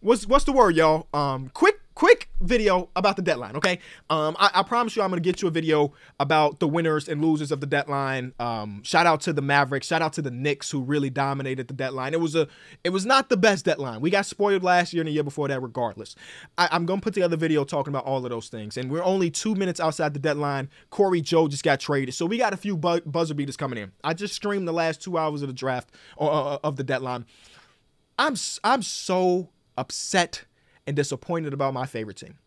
what's what's the word, y'all? Um, quick quick video about the deadline. Okay. Um, I, I promise you, I'm gonna get you a video about the winners and losers of the deadline. Um, shout out to the Mavericks. Shout out to the Knicks who really dominated the deadline. It was a it was not the best deadline. We got spoiled last year and the year before that. Regardless, I, I'm gonna put together a video talking about all of those things. And we're only two minutes outside the deadline. Corey Joe just got traded, so we got a few bu- buzzer beaters coming in. I just streamed the last two hours of the draft or uh, of the deadline. I'm I'm so upset and disappointed about my favorite team.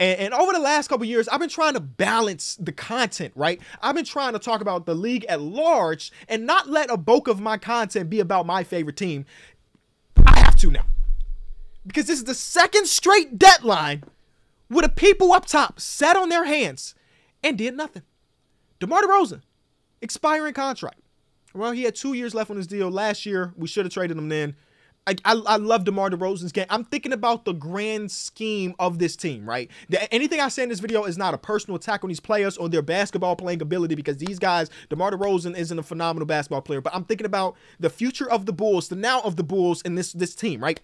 And, and, over the last couple years, I've been trying to balance the content, right? I've been trying to talk about the league at large and not let a bulk of my content be about my favorite team. I have to now. Because this is the second straight deadline where the people up top sat on their hands and did nothing. DeMar DeRozan, expiring contract. Well, he had two years left on his deal. Last year, we should have traded him then. I, I, I love DeMar DeRozan's game. I'm thinking about the grand scheme of this team, right? The, anything I say in this video is not a personal attack on these players or their basketball playing ability because these guys, DeMar DeRozan isn't a phenomenal basketball player, but I'm thinking about the future of the Bulls, the now of the Bulls in this this team, right?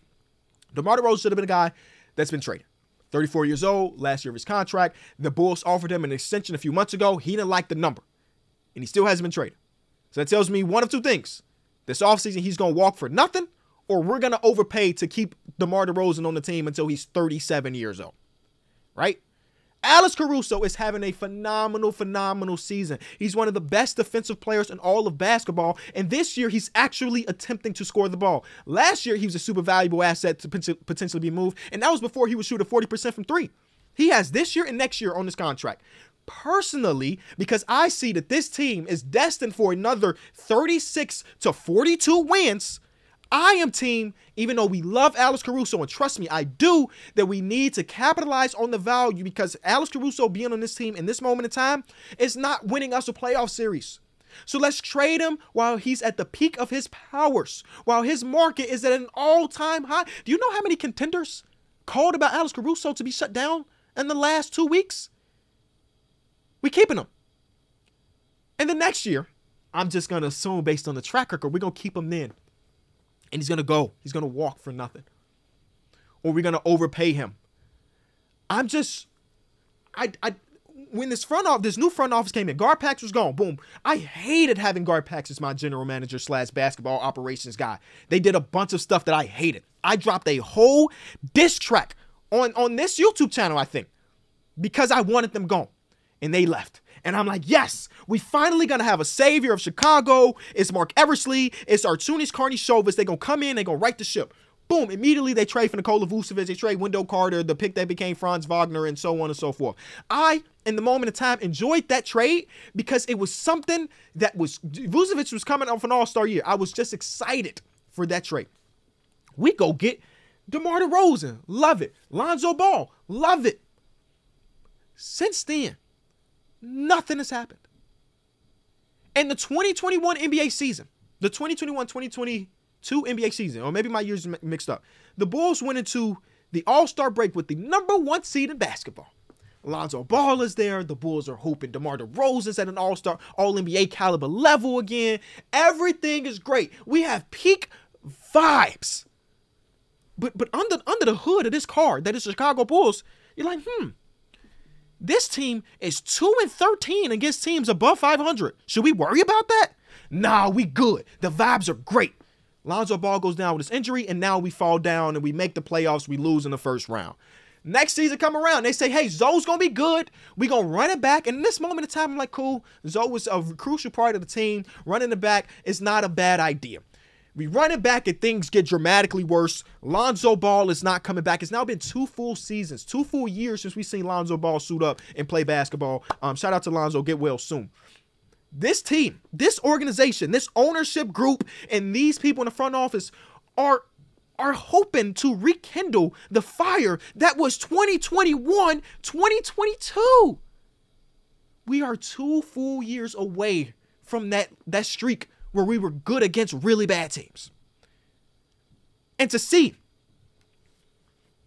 DeMar DeRozan should have been a guy that's been traded. 34 years old, last year of his contract. The Bulls offered him an extension a few months ago. He didn't like the number, and he still hasn't been traded. So that tells me one of two things. This offseason, he's going to walk for nothing or we're going to overpay to keep DeMar DeRozan on the team until he's 37 years old. Right? Alex Caruso is having a phenomenal, phenomenal season. He's one of the best defensive players in all of basketball. And this year, he's actually attempting to score the ball. Last year, he was a super valuable asset to potentially be moved. And that was before he was shooting 40% from three. He has this year and next year on this contract. Personally, because I see that this team is destined for another 36 to 42 wins I am team, even though we love Alex Caruso, and trust me, I do, that we need to capitalize on the value because Alex Caruso being on this team in this moment in time is not winning us a playoff series. So let's trade him while he's at the peak of his powers, while his market is at an all-time high. Do you know how many contenders called about Alex Caruso to be shut down in the last two weeks? We keeping him. And the next year, I'm just gonna assume based on the track record, we're gonna keep him then and he's gonna go. He's gonna walk for nothing, or we're gonna overpay him. I'm just, I, I, when this front office, this new front office came in, Garpax was gone. Boom. I hated having Garpax as my general manager slash basketball operations guy. They did a bunch of stuff that I hated. I dropped a whole diss track on on this YouTube channel, I think, because I wanted them gone, and they left. And I'm like, yes, we finally gonna have a savior of Chicago. It's Marc Eversley. It's Arturas Karnisovas. They gonna come in. They gonna right the ship. Boom! Immediately they trade for Nikola Vucevic. They trade Wendell Carter, the pick that became Franz Wagner, and so on and so forth. I, in the moment of time, enjoyed that trade because it was something that was Vucevic was coming off an All Star year. I was just excited for that trade. We go get DeMar DeRozan, love it. Lonzo Ball, love it. Since then, Nothing has happened. And the 2021 NBA season, the 2021 2022 NBA season, or maybe my years mixed up, the Bulls went into the All Star break with the number one seed in basketball. Alonzo Ball is there. The Bulls are hoping DeMar DeRozan's at an All Star, All NBA caliber level again. Everything is great. We have peak vibes. But but under under the hood of this car that is Chicago Bulls, you're like, hmm, this team is 2 and 13 against teams above 500. Should we worry about that? Nah, we good. The vibes are great. Lonzo Ball goes down with his injury, and now we fall down and we make the playoffs. We lose in the first round. Next season come around, they say, hey, Zo's gonna be good. We gonna run it back. And in this moment of time, I'm like, cool. Zo was a crucial part of the team. Running it back is not a bad idea. We run it back and things get dramatically worse. Lonzo Ball is not coming back. It's now been two full seasons, two full years since we've seen Lonzo Ball suit up and play basketball. Um, shout out to Lonzo. Get well soon. This team, this organization, this ownership group, and these people in the front office are are hoping to rekindle the fire that was 2021, 2022. We are two full years away from that that streak where we were good against really bad teams. And to see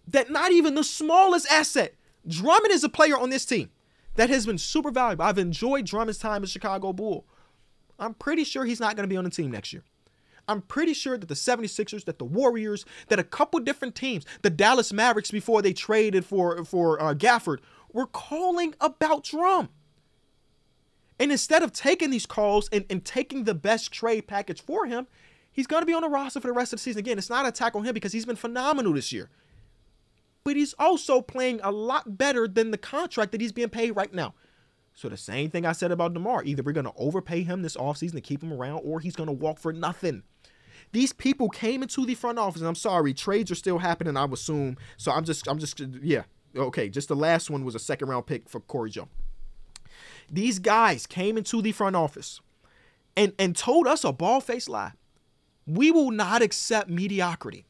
that not even the smallest asset, Drummond is a player on this team that has been super valuable. I've enjoyed Drummond's time as Chicago Bull. I'm pretty sure he's not going to be on the team next year. I'm pretty sure that the 76ers, that the Warriors, that a couple different teams, the Dallas Mavericks before they traded for for uh, Gafford, were calling about Drum. And instead of taking these calls and, and taking the best trade package for him, he's going to be on the roster for the rest of the season. Again, it's not attack on him because he's been phenomenal this year. But he's also playing a lot better than the contract that he's being paid right now. So the same thing I said about DeMar. Either we're going to overpay him this offseason to keep him around or he's going to walk for nothing. These people came into the front office, and I'm sorry, trades are still happening, I would assume. So I'm just, I'm just, yeah. Okay, just the last one was a second round pick for Corey Joe. These guys came into the front office and, and told us a ball faced lie. We will not accept mediocrity.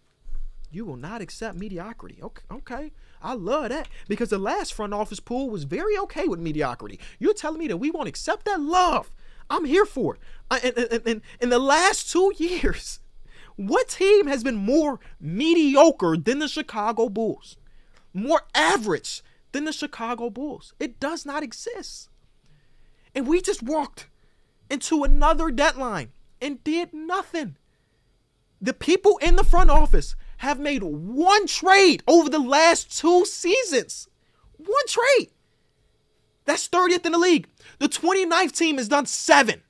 You will not accept mediocrity. Okay, okay. I love that because the last front office pool was very okay with mediocrity. You're telling me that we won't accept that love. I'm here for it. I, and, and, and in the last two years, what team has been more mediocre than the Chicago Bulls? More average than the Chicago Bulls? It does not exist. And we just walked into another deadline and did nothing. The people in the front office have made one trade over the last two seasons. One trade. That's 30th in the league. The 29th team has done seven.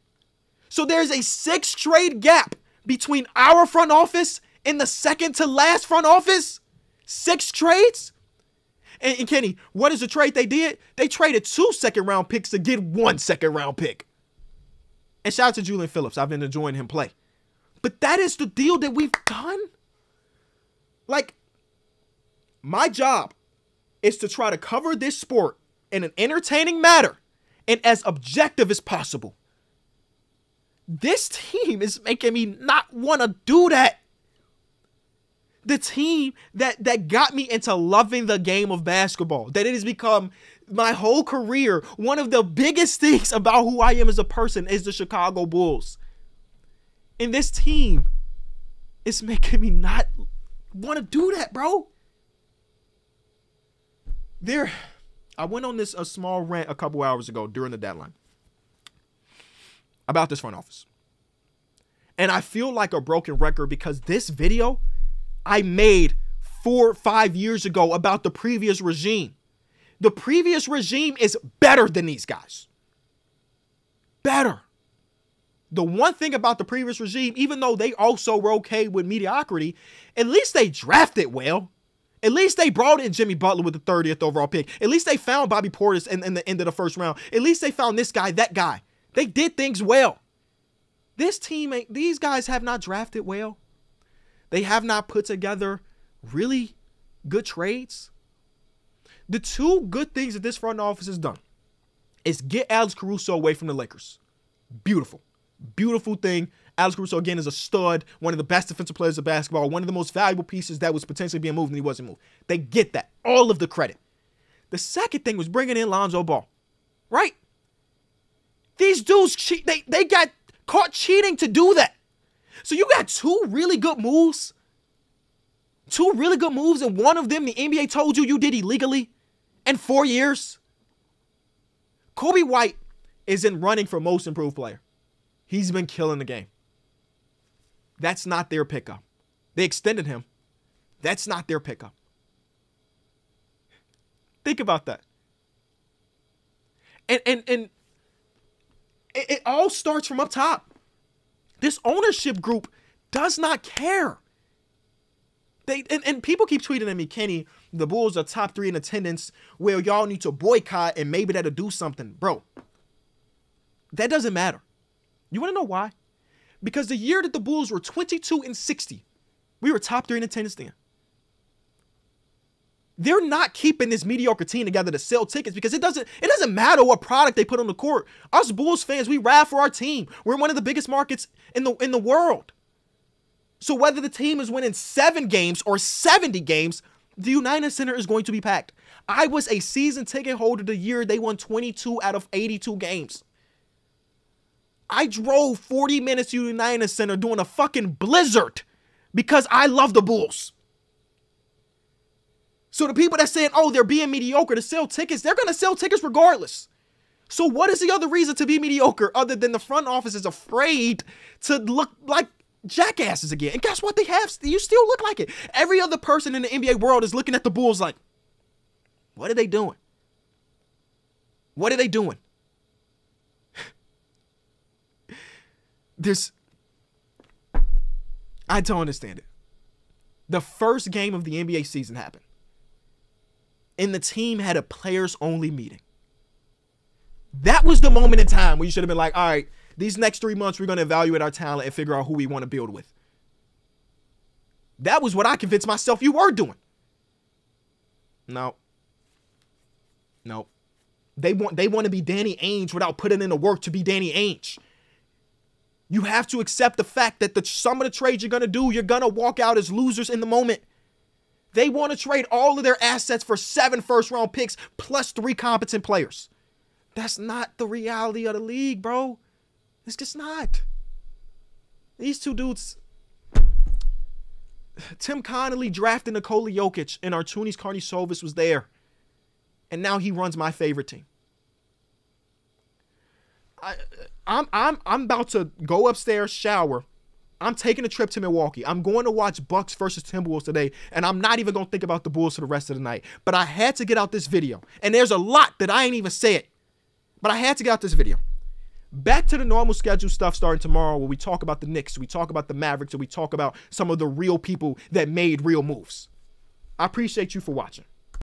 So there's a six trade gap between our front office and the second to last front office. Six trades. And, and Kenny, what is the trade they did? They traded two second round picks to get one second round pick. And shout out to Julian Phillips. I've been enjoying him play. But that is the deal that we've done. Like, my job is to try to cover this sport in an entertaining manner and as objective as possible. This team is making me not want to do that. The team that that got me into loving the game of basketball, that it has become my whole career, one of the biggest things about who I am as a person is the Chicago Bulls. And this team is making me not want to do that, bro. There, I went on this a small rant a couple hours ago during the deadline about this front office. And I feel like a broken record because this video I made four five years ago about the previous regime. The previous regime is better than these guys. Better. The one thing about the previous regime, even though they also were okay with mediocrity, at least they drafted well. At least they brought in Jimmy Butler with the 30th overall pick. At least they found Bobby Portis in, in the end of the first round. At least they found this guy, that guy. They did things well. This team, these guys have not drafted well. They have not put together really good trades. The two good things that this front office has done is get Alex Caruso away from the Lakers. Beautiful. Beautiful thing. Alex Caruso, again, is a stud, one of the best defensive players of basketball, one of the most valuable pieces that was potentially being moved and he wasn't moved. They get that. All of the credit. The second thing was bringing in Lonzo Ball, right? These dudes, they, they got caught cheating to do that. So you got two really good moves, two really good moves, and one of them the NBA told you you did illegally in four years. Coby White is in running for most improved player. He's been killing the game. That's not their pickup. They extended him. That's not their pickup. Think about that. And and and it, it all starts from up top. This ownership group does not care. They and, and people keep tweeting at me, Kenny, the Bulls are top three in attendance. Well, y'all need to boycott and maybe that'll do something. Bro, that doesn't matter. You want to know why? Because the year that the Bulls were 22 and 60, we were top three in attendance then. They're not keeping this mediocre team together to sell tickets because it doesn't it doesn't matter what product they put on the court. Us Bulls fans, we ride for our team. We're one of the biggest markets in the in the world. So whether the team is winning 7 games or 70 games, the United Center is going to be packed. I was a season ticket holder the year they won 22 out of 82 games. I drove 40 minutes to United Center doing a fucking blizzard because I love the Bulls. So the people that saying, oh, they're being mediocre to sell tickets, they're gonna sell tickets regardless. So what is the other reason to be mediocre other than the front office is afraid to look like jackasses again. And guess what? They have you still look like it. Every other person in the NBA world is looking at the Bulls like, what are they doing? What are they doing? This I don't understand it. The first game of the NBA season happened. And the team had a players only meeting. That was the moment in time where you should have been like, all right, these next three months, we're going to evaluate our talent and figure out who we want to build with. That was what I convinced myself you were doing. No. No. They want they want to be Danny Ainge without putting in the work to be Danny Ainge. You have to accept the fact that the some of the trades you're gonna do, you're gonna walk out as losers in the moment. They want to trade all of their assets for seven first round picks plus three competent players. That's not the reality of the league, bro. It's just not. These two dudes. Tim Connolly drafted Nikola Jokic and Arturas Karnisovas was there. And now he runs my favorite team. I, I'm I'm I'm about to go upstairs, shower. I'm taking a trip to Milwaukee. I'm going to watch Bucks versus Timberwolves today, and I'm not even gonna think about the Bulls for the rest of the night. But I had to get out this video, and there's a lot that I ain't even said, but I had to get out this video. Back to the normal schedule stuff starting tomorrow, where we talk about the Knicks, we talk about the Mavericks, and we talk about some of the real people that made real moves. I appreciate you for watching.